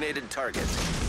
designated target.